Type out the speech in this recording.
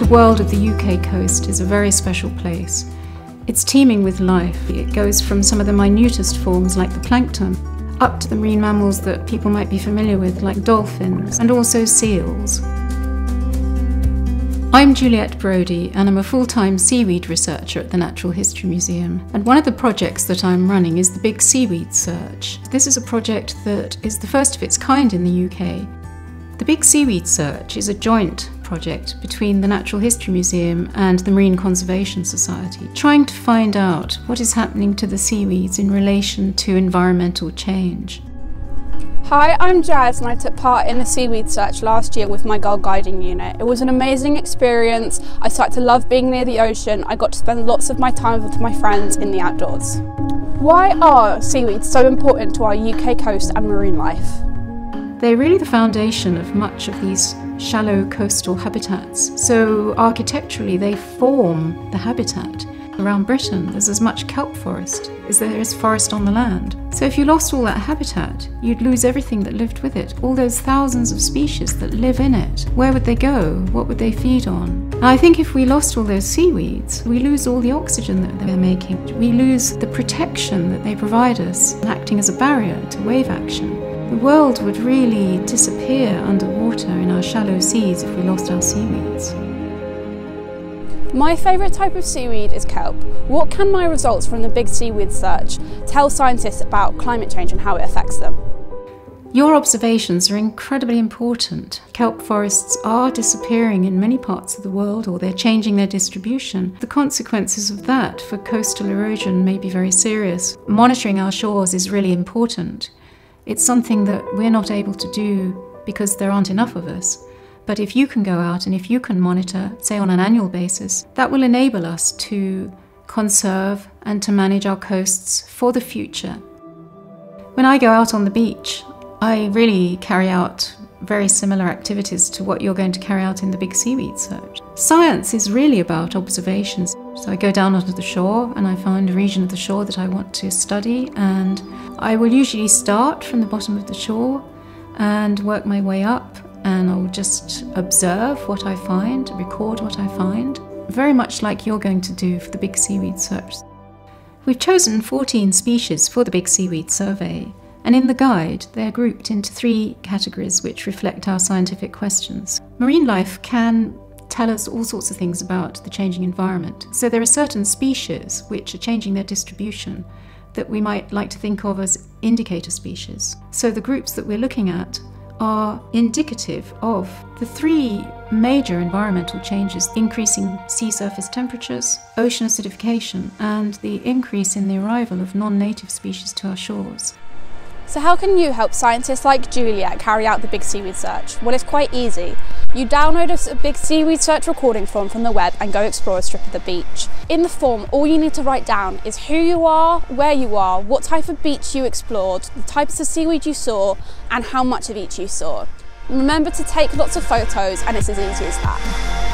water world of the UK coast is a very special place. It's teeming with life. It goes from some of the minutest forms like the plankton up to the marine mammals that people might be familiar with like dolphins and also seals. I'm Juliette Brodie and I'm a full-time seaweed researcher at the Natural History Museum. And one of the projects that I'm running is the Big Seaweed Search. This is a project that is the first of its kind in the UK. The Big Seaweed Search is a joint project between the Natural History Museum and the Marine Conservation Society, trying to find out what is happening to the seaweeds in relation to environmental change. Hi, I'm Jazz and I took part in the seaweed search last year with my Girl Guiding Unit. It was an amazing experience. I started to love being near the ocean. I got to spend lots of my time with my friends in the outdoors. Why are seaweeds so important to our UK coast and marine life? They're really the foundation of much of these shallow coastal habitats. So architecturally they form the habitat around Britain, there's as much kelp forest as there is forest on the land. So if you lost all that habitat, you'd lose everything that lived with it, all those thousands of species that live in it. Where would they go? What would they feed on? I think if we lost all those seaweeds, we lose all the oxygen that they're making. We lose the protection that they provide us, acting as a barrier to wave action. The world would really disappear underwater in our shallow seas if we lost our seaweeds. My favourite type of seaweed is kelp. What can my results from the Big Seaweed Search tell scientists about climate change and how it affects them? Your observations are incredibly important. Kelp forests are disappearing in many parts of the world or they're changing their distribution. The consequences of that for coastal erosion may be very serious. Monitoring our shores is really important. It's something that we're not able to do because there aren't enough of us. But if you can go out and if you can monitor, say on an annual basis, that will enable us to conserve and to manage our coasts for the future. When I go out on the beach, I really carry out very similar activities to what you're going to carry out in the big seaweed search. Science is really about observations. So I go down onto the shore and I find a region of the shore that I want to study, and I will usually start from the bottom of the shore and work my way up and I'll just observe what I find, record what I find, very much like you're going to do for the Big Seaweed Search. We've chosen 14 species for the Big Seaweed Survey, and in the guide they're grouped into three categories which reflect our scientific questions. Marine life can tell us all sorts of things about the changing environment. So there are certain species which are changing their distribution that we might like to think of as indicator species. So the groups that we're looking at are indicative of the three major environmental changes increasing sea surface temperatures, ocean acidification, and the increase in the arrival of non native species to our shores. So, how can you help scientists like Juliette carry out the Big Seaweed Search? Well, it's quite easy. You download a Big Seaweed Search recording form from the web and go explore a strip of the beach. In the form, all you need to write down is who you are, where you are, what type of beach you explored, the types of seaweed you saw, and how much of each you saw. Remember to take lots of photos, and it's as easy as that.